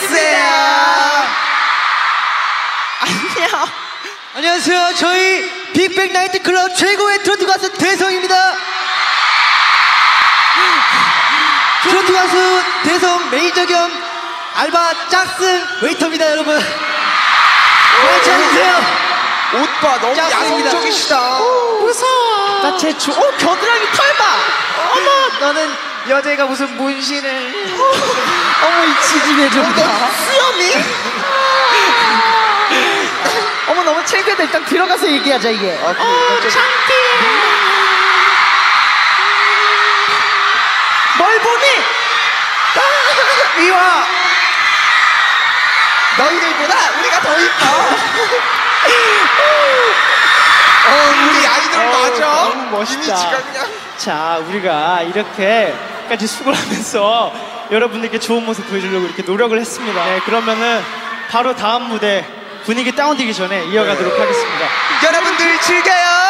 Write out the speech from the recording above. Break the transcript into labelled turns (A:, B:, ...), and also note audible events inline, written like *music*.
A: 모시겠습니다.
B: 안녕.
A: 안녕하세요. 저희 빅뱅 나이트 클럽 최고의 트로트 가수 대성입니다. 트로트 가수 대성 매니저 겸 알바 짝슨 웨이터입니다, 여러분.
C: 옷 봐, 너무
A: 짝꿍입니다.
C: 야성적이시다.
B: 무서워. 나 제 주. 어, 겨드랑이 털 봐. 어머.
A: 너는 여자가 무슨 문신을. *laughs*
B: 어머, 이 지지배 좀 봐.
C: 수염이? *laughs*
B: 어머, 너무 창피하다. 일단 들어가서 얘기하자, 이게.
C: 아, 그래,
B: 어,
C: 깜짝이야.
B: 창피해. 뭘 보니?
C: 미화! 너희들보다 우리가 더 이뻐. *laughs* 어, 우리 아이돌
B: 어,
C: 맞아.
B: 너무 멋있다.
C: 이미지가 그냥.
B: 자, 우리가 이렇게까지 수고를 하면서 여러분들께 좋은 모습 보여주려고 이렇게 노력을 했습니다. 네, 그러면은 바로 다음 무대 분위기 다운되기 전에 이어가도록 하겠습니다.
C: 여러분들 즐겨요.